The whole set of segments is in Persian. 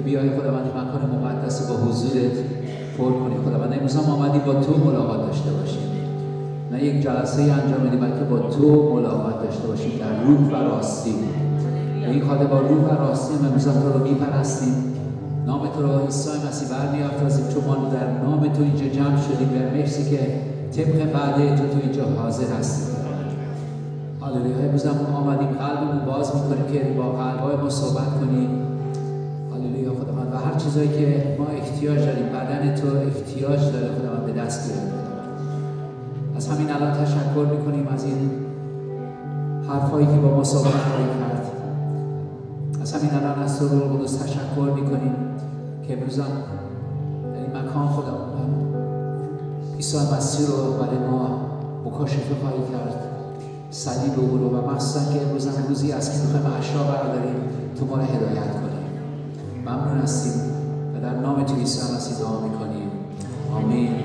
که بیای خداوند مکان مقدس با حضورت پر کنی. خداوند امروز هم آمدی با تو ملاقات داشته باشیم. نه یک جلسه انجام بدیم بلکه با تو ملاقات داشته باشیم در روح و راستی. این خاطر با روح و راستی امروز تو رو میپرستیم. نام تو رو عیسی مسیح برمیافرازیم. چون ما در نام تو اینجا جمع شدیم. به مرسی که طبق بعد تو تو اینجا حاضر هستیم هاللویا امروز هم آمدیم قلبمون باز می‌کنیم که با قلبای ما صحبت کنیم. چیزایی که ما احتیاج داریم. بدن تو احتیاج داره. خداوند به دست بیاریم از همین الان تشکر می‌کنیم از این حرفایی که با ما صحبت کرد. از همین الان از تو رو قدس تشکر می‌کنیم که امروز هم در این مکان خدا عیسی مسیح رو برای ما مکاشفه خواهی کرد. صلیب او رو و مخصوصا که امروز روزی است که می‌خوایم اشرا برداریم تو ما رو هدایت کنیم. ممنون هستیم. در نام تو عیسی مسیح دعا می‌کنیم. آمین.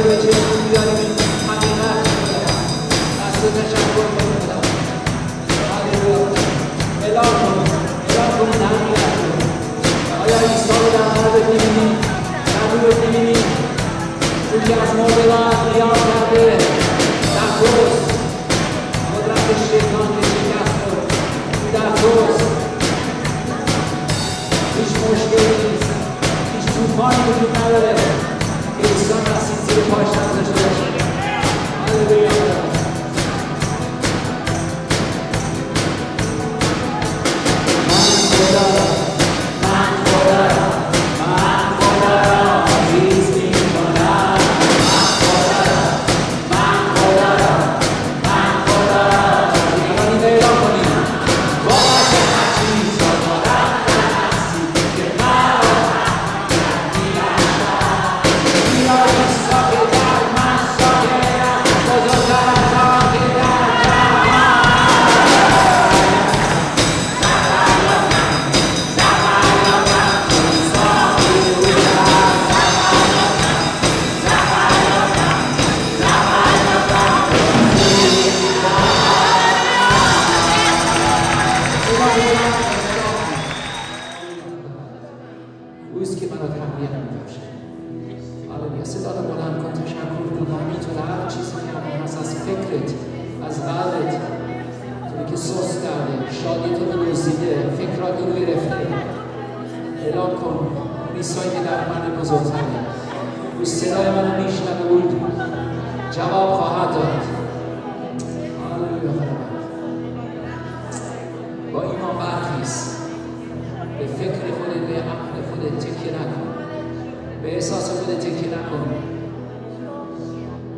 هدیه یاری حاجی ها است که چطور مونده تا حالا به یاد بیارید آیا این سوال در نظر می گیرید؟ هنوز دیدی دنیا اس موللا یاریان داشته تا قوس دوباره چه صدایی از کاوس تا احساس خودت تکی نکن.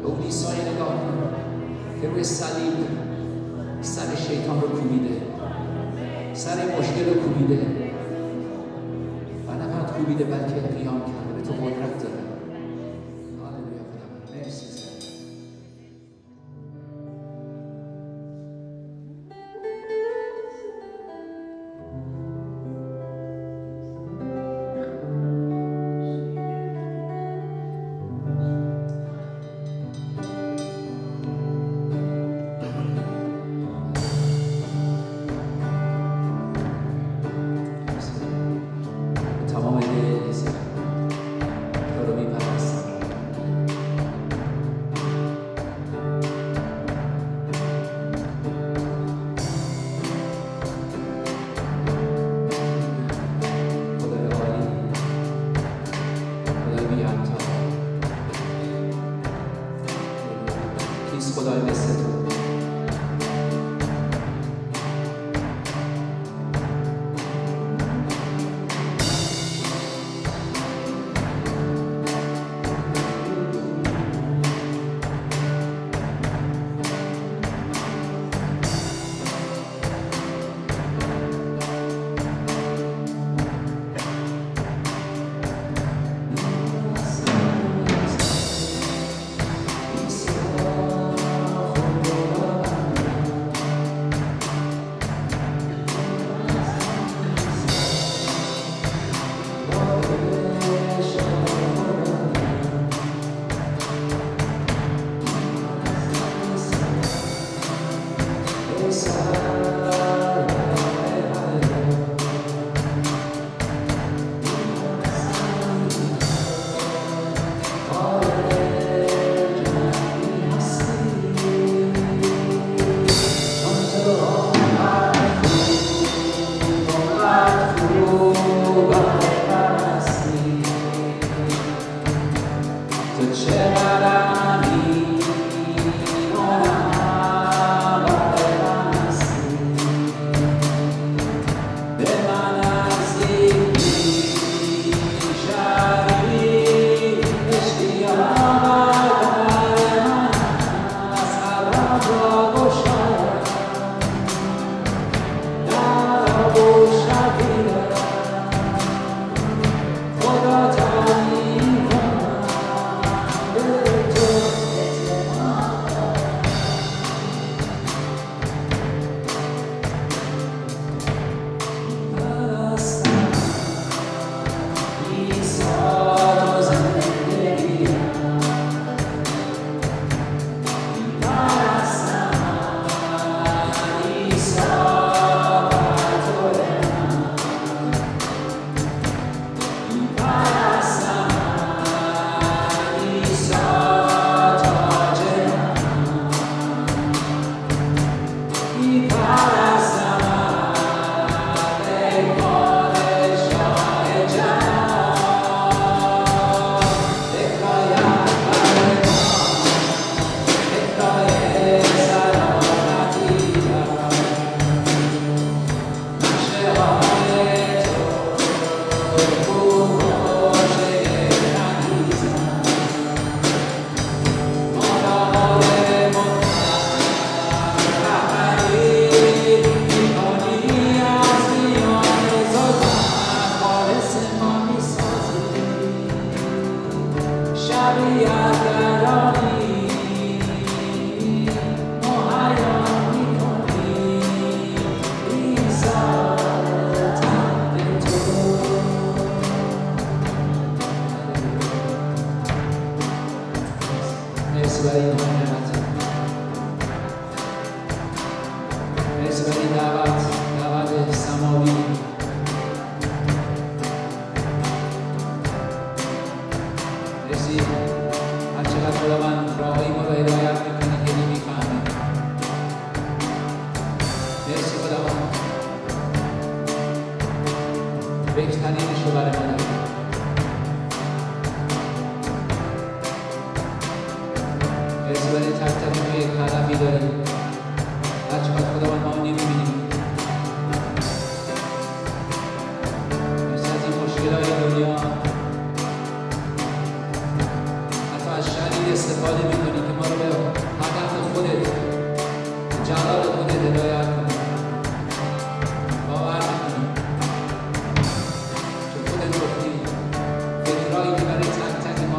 به اون ایسای نگاه کن که روی صلیب سر شیطان رو کوبیده سر مشکل رو کوبیده.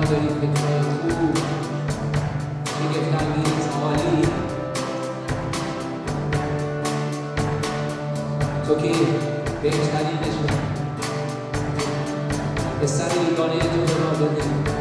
songs that he's been saying, ooh, he gets diabetes, Ali. It's okay, they study this. They study on the they're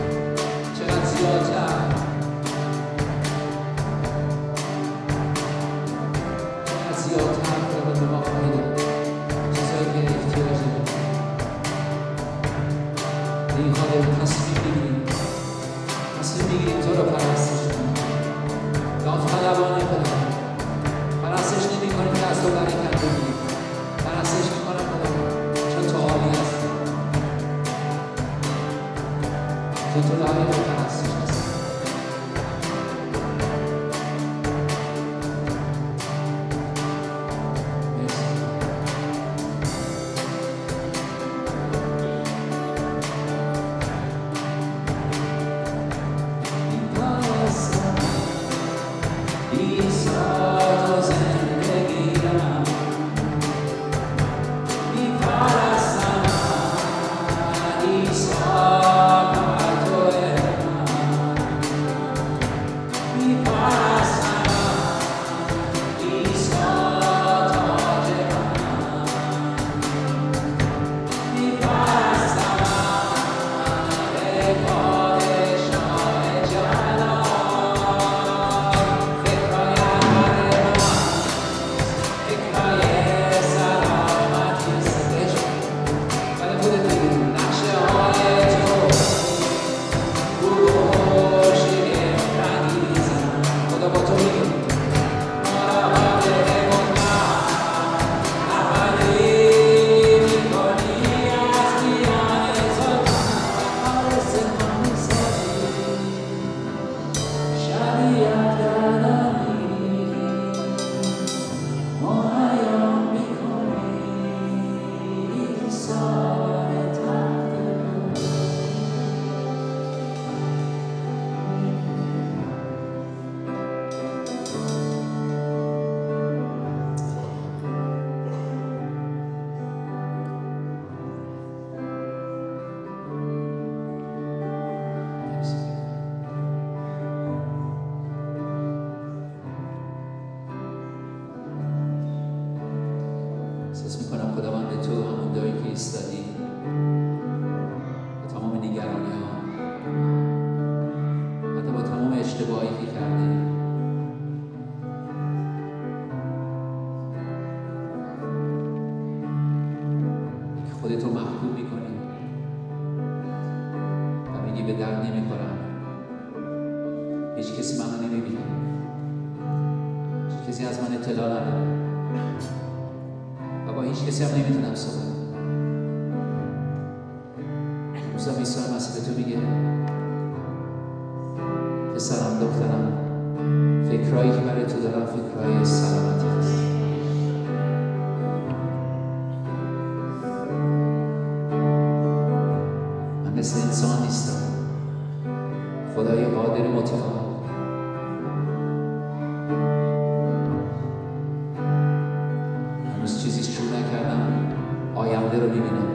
这个里面。